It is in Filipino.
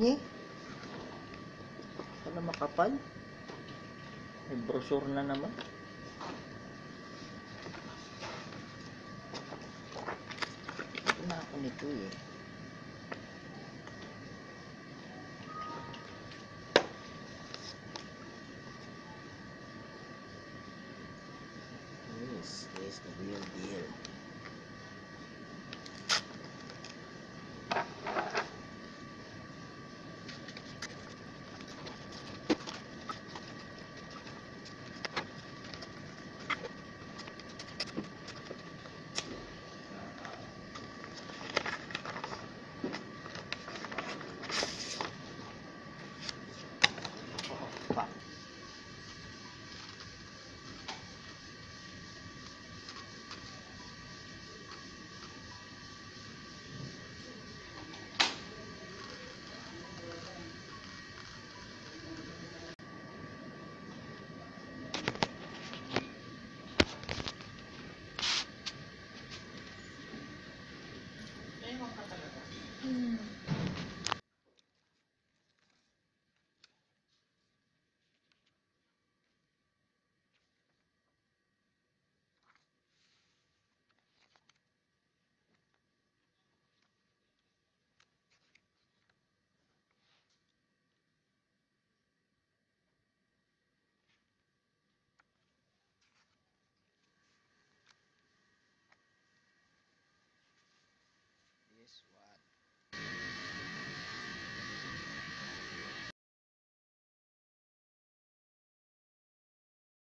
Ini. Sana makapal. May brochure na naman. Ito na ako nito eh. Yes, yes, the real deal. 嗯。